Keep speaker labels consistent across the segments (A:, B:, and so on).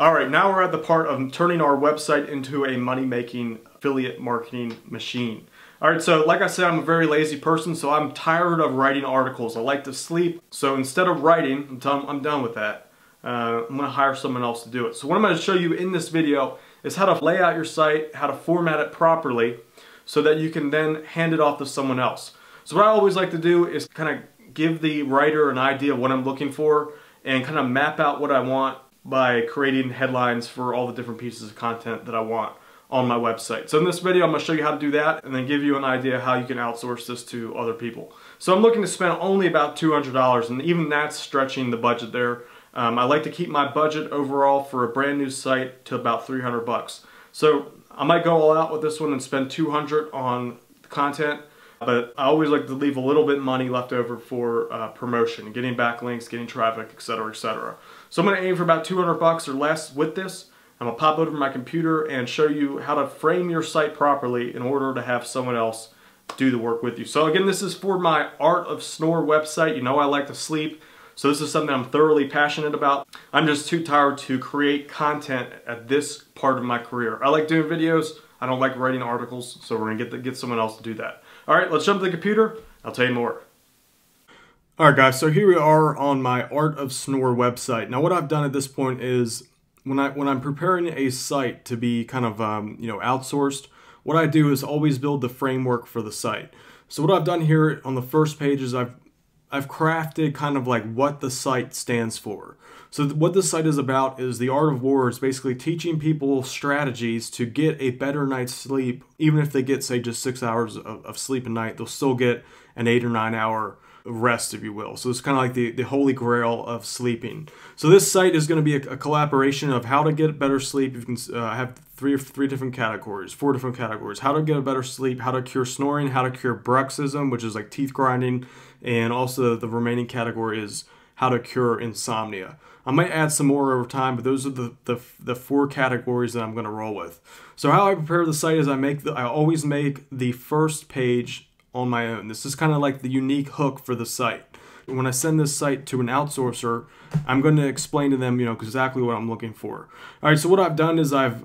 A: All right, now we're at the part of turning our website into a money-making affiliate marketing machine. All right, so like I said, I'm a very lazy person, so I'm tired of writing articles. I like to sleep, so instead of writing, I'm done, I'm done with that. Uh, I'm gonna hire someone else to do it. So what I'm gonna show you in this video is how to lay out your site, how to format it properly, so that you can then hand it off to someone else. So what I always like to do is kind of give the writer an idea of what I'm looking for and kind of map out what I want by creating headlines for all the different pieces of content that I want on my website. So in this video, I'm gonna show you how to do that and then give you an idea how you can outsource this to other people. So I'm looking to spend only about $200 and even that's stretching the budget there. Um, I like to keep my budget overall for a brand new site to about 300 bucks. So I might go all out with this one and spend 200 on content, but I always like to leave a little bit of money left over for uh, promotion, getting backlinks, getting traffic, etc., etc. So I'm going to aim for about 200 bucks or less with this. I'm going to pop over my computer and show you how to frame your site properly in order to have someone else do the work with you. So again, this is for my Art of Snore website. You know I like to sleep. So this is something I'm thoroughly passionate about. I'm just too tired to create content at this part of my career. I like doing videos. I don't like writing articles, so we're gonna get, the, get someone else to do that. All right, let's jump to the computer. I'll tell you more. All right, guys, so here we are on my Art of Snore website. Now, what I've done at this point is when, I, when I'm preparing a site to be kind of, um, you know, outsourced, what I do is always build the framework for the site. So what I've done here on the first page is I've I've crafted kind of like what the site stands for. So what the site is about is the Art of Snore is basically teaching people strategies to get a better night's sleep. Even if they get say just six hours of, of sleep a night, they'll still get an eight or nine hour rest, if you will. So it's kind of like the, the holy grail of sleeping. So this site is going to be a, a collaboration of how to get better sleep. You can uh, have three three different categories, four different categories. How to get a better sleep, how to cure snoring, how to cure bruxism, which is like teeth grinding, and also the remaining category is how to cure insomnia. I might add some more over time, but those are the, the, the four categories that I'm going to roll with. So how I prepare the site is I make the, I always make the first page on my own. This is kind of like the unique hook for the site. When I send this site to an outsourcer, I'm going to explain to them, you know, exactly what I'm looking for. All right, so what I've done is I've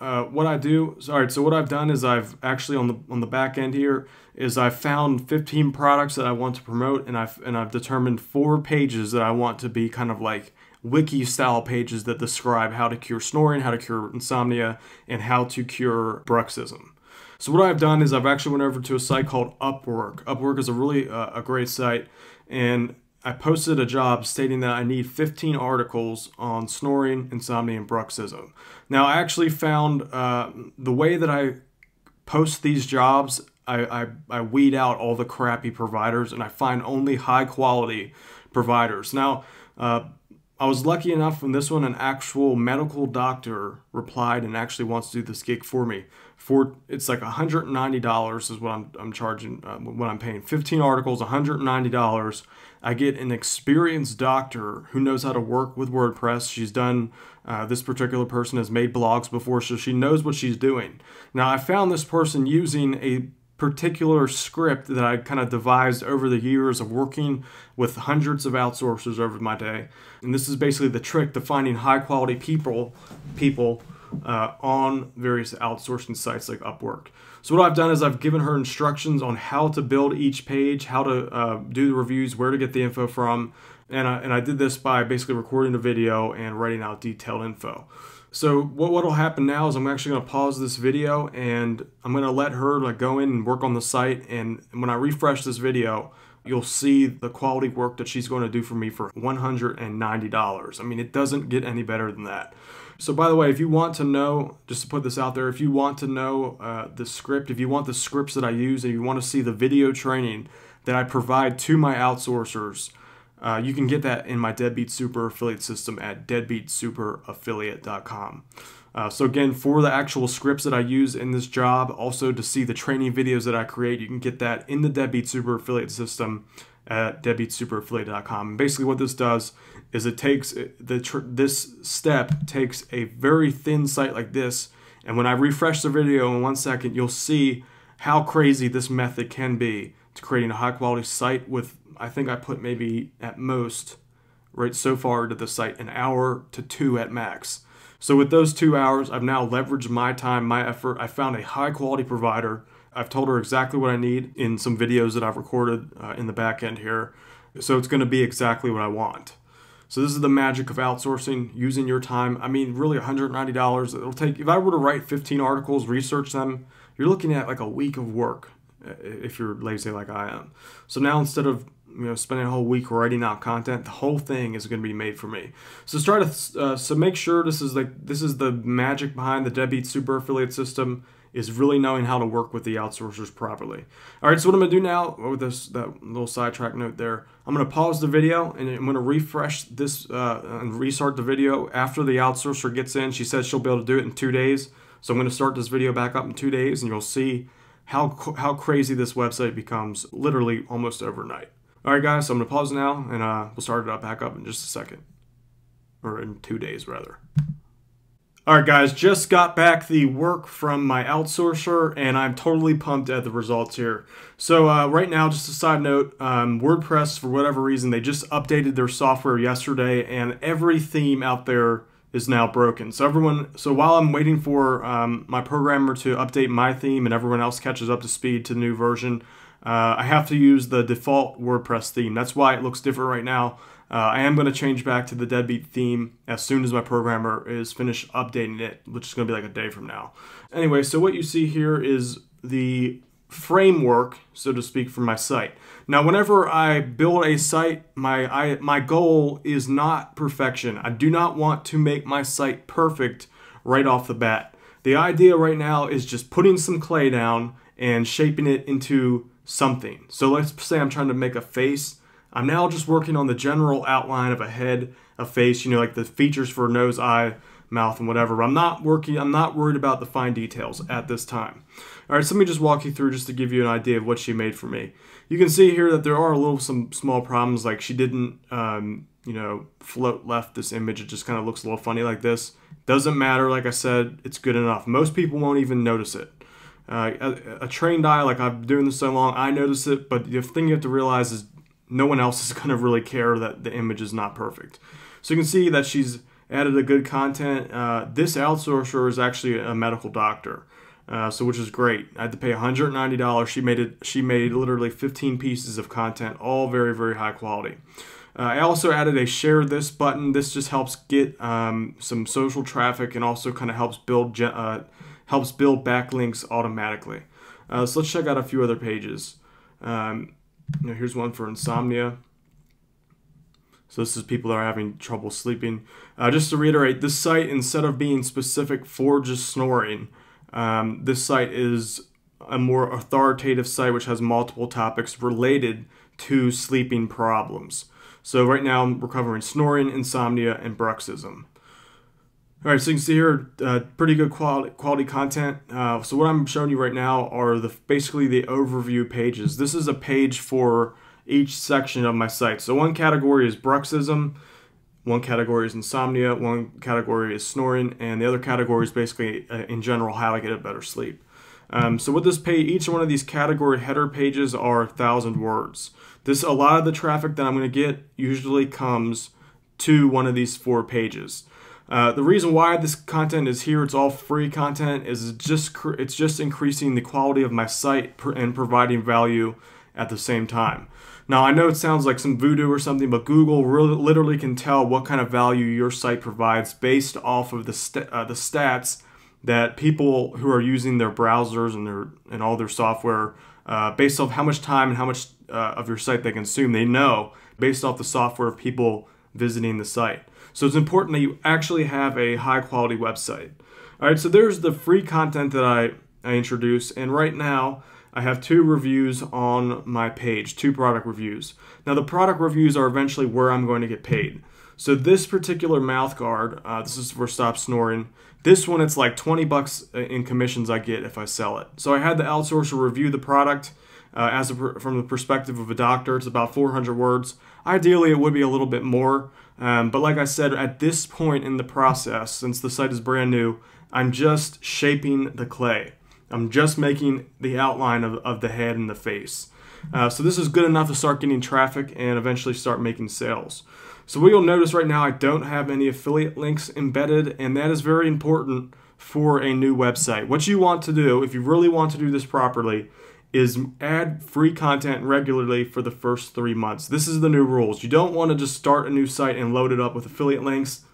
A: uh, what I do, all right, so what I've done is I've actually on the on the back end here is I've found 15 products that I want to promote and I've and I've determined four pages that I want to be kind of like wiki style pages that describe how to cure snoring, how to cure insomnia, and how to cure bruxism. So what I've done is I've actually went over to a site called Upwork. Upwork is a really uh, a great site, and I posted a job stating that I need 15 articles on snoring, insomnia, and bruxism. Now, I actually found uh, the way that I post these jobs, I, I, I weed out all the crappy providers and I find only high quality providers. Now, uh, I was lucky enough when this one, an actual medical doctor replied and actually wants to do this gig for me. For it's like $190 is what I'm, I'm charging, uh, what I'm paying. 15 articles, $190. I get an experienced doctor who knows how to work with WordPress. She's done, uh, this particular person has made blogs before, so she knows what she's doing. Now, I found this person using a particular script that I kind of devised over the years of working with hundreds of outsourcers over my day. And this is basically the trick to finding high quality people people uh, on various outsourcing sites like Upwork. So what I've done is I've given her instructions on how to build each page, how to uh, do the reviews, where to get the info from, and I, and I did this by basically recording a video and writing out detailed info. So what what'll happen now is I'm actually going to pause this video and I'm going to let her like go in and work on the site and when I refresh this video you'll see the quality work that she's going to do for me for $190. I mean it doesn't get any better than that. So by the way, if you want to know, just to put this out there, if you want to know uh, the script, if you want the scripts that I use, and you want to see the video training that I provide to my outsourcers, uh, you can get that in my Deadbeat Super affiliate system at deadbeatsuperaffiliate.com. Uh, so again, for the actual scripts that I use in this job, also to see the training videos that I create, you can get that in the Deadbeat Super affiliate system at deadbeatsuperaffiliate.com. Basically, what this does is it takes the this step takes a very thin site like this, and when I refresh the video in one second, you'll see how crazy this method can be to creating a high quality site with I think I put maybe at most right so far to the site an hour to two at max. So with those two hours, I've now leveraged my time, my effort. I found a high quality provider. I've told her exactly what I need in some videos that I've recorded uh, in the back end here. So it's going to be exactly what I want. So this is the magic of outsourcing, using your time. I mean, really $190. It'll take, if I were to write 15 articles, research them, you're looking at like a week of work if you're lazy like I am. So now instead of you know spending a whole week writing out content, the whole thing is going to be made for me. So start to uh, so make sure this is like this is the magic behind the Deadbeat Super Affiliate System is really knowing how to work with the outsourcers properly. All right, so what I'm gonna do now with this that little sidetrack note there, I'm gonna pause the video and I'm gonna refresh this uh, and restart the video after the outsourcer gets in. She says she'll be able to do it in two days. So I'm gonna start this video back up in two days and you'll see how, how crazy this website becomes literally almost overnight. All right, guys, so I'm going to pause now and uh, we'll start it up back up in just a second. Or in two days, rather. All right, guys, just got back the work from my outsourcer, and I'm totally pumped at the results here. So uh, right now, just a side note, um, WordPress, for whatever reason, they just updated their software yesterday, and every theme out there is now broken. So everyone, so while I'm waiting for um, my programmer to update my theme and everyone else catches up to speed to the new version, uh, I have to use the default WordPress theme. That's why it looks different right now. Uh, I am going to change back to the Deadbeat theme as soon as my programmer is finished updating it, which is going to be like a day from now. Anyway, so what you see here is the framework, so to speak, for my site. Now, whenever I build a site, my, I, my goal is not perfection. I do not want to make my site perfect right off the bat. The idea right now is just putting some clay down and shaping it into something. So let's say I'm trying to make a face. I'm now just working on the general outline of a head, a face, you know, like the features for nose, eye, mouth, and whatever. I'm not working, I'm not worried about the fine details at this time. All right, so let me just walk you through just to give you an idea of what she made for me. You can see here that there are a little some small problems, like she didn't, um, you know, float left this image. It just kind of looks a little funny like this. Doesn't matter, like I said, it's good enough. Most people won't even notice it. Uh, a, a, trained eye, like I've been doing this so long, I notice it, but the thing you have to realize is no one else is going to really care that the image is not perfect. So you can see that she's added a good content. Uh, this outsourcer is actually a medical doctor. Uh, so which is great. I had to pay $190. She made it. She made literally 15 pieces of content, all very very high quality. Uh, I also added a share this button. This just helps get um, some social traffic and also kind of helps build uh, helps build backlinks automatically. Uh, so let's check out a few other pages. Um, you know, here's one for insomnia. So this is people that are having trouble sleeping. Uh, just to reiterate, this site, instead of being specific for just snoring, um, this site is a more authoritative site which has multiple topics related to sleeping problems. So right now we're covering snoring, insomnia, and bruxism. All right, so you can see here, uh, pretty good quality, quality content. Uh, so what I'm showing you right now are the basically the overview pages. This is a page for each section of my site. So one category is bruxism, one category is insomnia, one category is snoring, and the other category is basically, uh, in general, how to get a better sleep. Um, so with this page, each one of these category header pages are a thousand words. This a lot of the traffic that I'm going to get usually comes to one of these four pages. Uh, the reason why this content is here, it's all free content, is just it's just increasing the quality of my site and providing value at the same time. Now, I know it sounds like some voodoo or something, but Google really, literally can tell what kind of value your site provides based off of the, st uh, the stats that people who are using their browsers and their and all their software, uh, based off how much time and how much uh, of your site they consume, they know based off the software of people visiting the site. So it's important that you actually have a high quality website. All right, so there's the free content that I, I introduce, and right now I have two reviews on my page, two product reviews. Now the product reviews are eventually where I'm going to get paid. So this particular mouth guard, uh, this is for Stop Snoring. This one, it's like 20 bucks in commissions I get if I sell it. So I had the outsourcer review the product uh, as a, from the perspective of a doctor. It's about 400 words. Ideally, it would be a little bit more. Um, but like I said, at this point in the process, since the site is brand new, I'm just shaping the clay. I'm just making the outline of, of the head and the face. Uh, so this is good enough to start getting traffic and eventually start making sales. So what you'll notice right now, I don't have any affiliate links embedded, and that is very important for a new website. What you want to do, if you really want to do this properly, is add free content regularly for the first three months. This is the new rules. You don't want to just start a new site and load it up with affiliate links.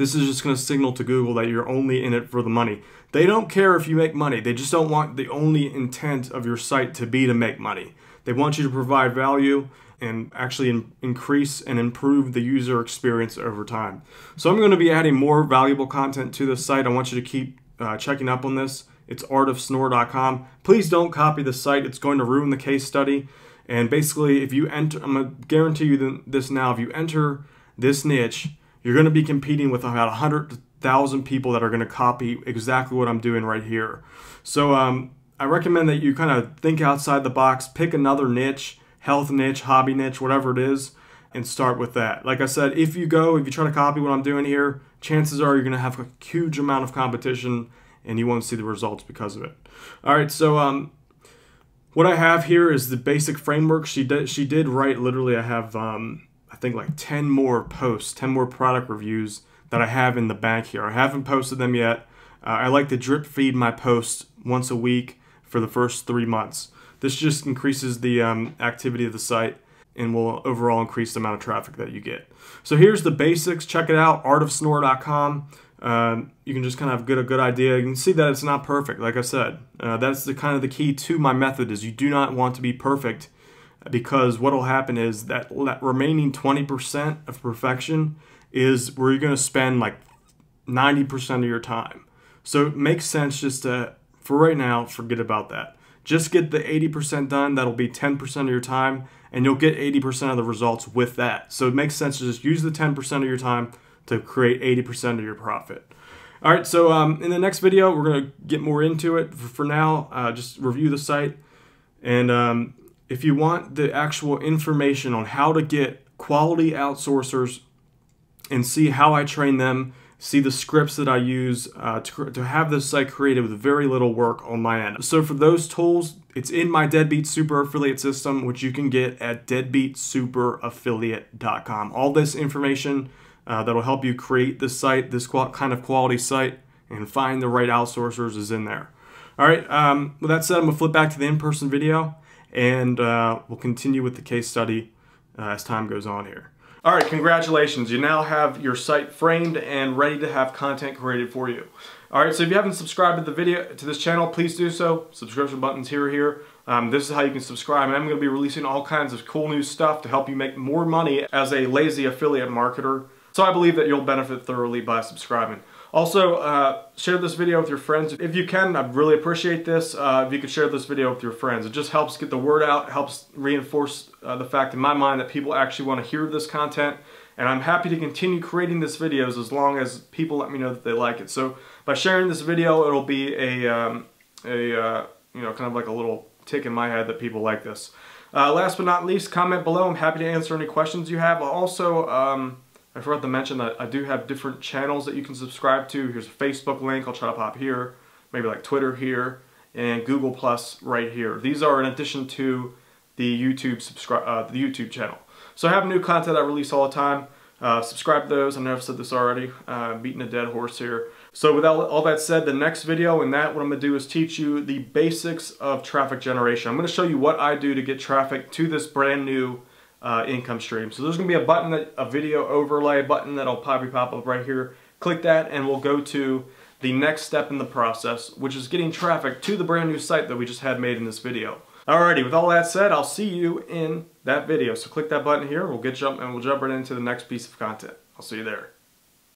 A: This is just going to signal to Google that you're only in it for the money. They don't care if you make money. They just don't want the only intent of your site to be to make money. They want you to provide value and actually in, increase and improve the user experience over time. So I'm going to be adding more valuable content to this site. I want you to keep uh, checking up on this. It's artofsnore.com. Please don't copy the site. It's going to ruin the case study. And basically, if you enter, I'm going to guarantee you this now, if you enter this niche, you're going to be competing with about 100,000 people that are going to copy exactly what I'm doing right here. So um, I recommend that you kind of think outside the box, pick another niche, health niche, hobby niche, whatever it is, and start with that. Like I said, if you go, if you try to copy what I'm doing here, chances are you're going to have a huge amount of competition and you won't see the results because of it. All right, so um, what I have here is the basic framework. She did, she did write literally, I have, um, think like 10 more posts, 10 more product reviews that I have in the bank here. I haven't posted them yet. Uh, I like to drip feed my posts once a week for the first three months. This just increases the um, activity of the site and will overall increase the amount of traffic that you get. So here's the basics. Check it out, artofsnore.com. Um, you can just kind of get a good idea. You can see that it's not perfect, like I said. Uh, that's the kind of the key to my method is you do not want to be perfect because what will happen is that, that remaining 20% of perfection is where you're going to spend like 90% of your time. So it makes sense just to for right now, forget about that. Just get the 80% done. That'll be 10% of your time, and you'll get 80% of the results with that. So it makes sense to just use the 10% of your time to create 80% of your profit. All right, so um, in the next video, we're going to get more into it. For, for now, uh, just review the site. And um, if you want the actual information on how to get quality outsourcers and see how I train them see the scripts that I use uh, to, to have this site created with very little work on my end. So for those tools, it's in my Deadbeat Super Affiliate system, which you can get at deadbeatsuperaffiliate.com. All this information uh, that'll help you create this site, this kind of quality site, and find the right outsourcers is in there. All right, um, with that said, I'm gonna flip back to the in-person video and uh, we'll continue with the case study uh, as time goes on here. All right, congratulations. You now have your site framed and ready to have content created for you. All right, so if you haven't subscribed to the video to this channel, please do so. Subscription buttons here here. Um, this is how you can subscribe. I'm going to be releasing all kinds of cool new stuff to help you make more money as a lazy affiliate marketer. So I believe that you'll benefit thoroughly by subscribing. Also, uh, share this video with your friends. If you can, I'd really appreciate this. Uh, if you could share this video with your friends. It just helps get the word out, helps reinforce uh, the fact in my mind that people actually want to hear this content. And I'm happy to continue creating these videos as long as people let me know that they like it. So by sharing this video, it'll be a, um, a uh, you know, kind of like a little tick in my head that people like this. Uh, last but not least, comment below. I'm happy to answer any questions you have. Also, um, I forgot to mention that I do have different channels that you can subscribe to. Here's a Facebook link, I'll try to pop here, maybe like Twitter here, and Google Plus right here. These are in addition to the YouTube subscribe uh, the YouTube channel. So I have new content I release all the time. Uh, subscribe to those. I know I've said this already. Uh, beating a dead horse here. So with all that said, the next video and that what I'm going to do is teach you the basics of traffic generation. I'm going to show you what I do to get traffic to this brand new uh, income stream. So there's going to be a button, that, a video overlay button that'll probably pop up right here. Click that and we'll go to the next step in the process, which is getting traffic to the brand new site that we just had made in this video. Alrighty, with all that said, I'll see you in that video. So click that button here, we'll get jump and we'll jump right into the next piece of content. I'll see you there.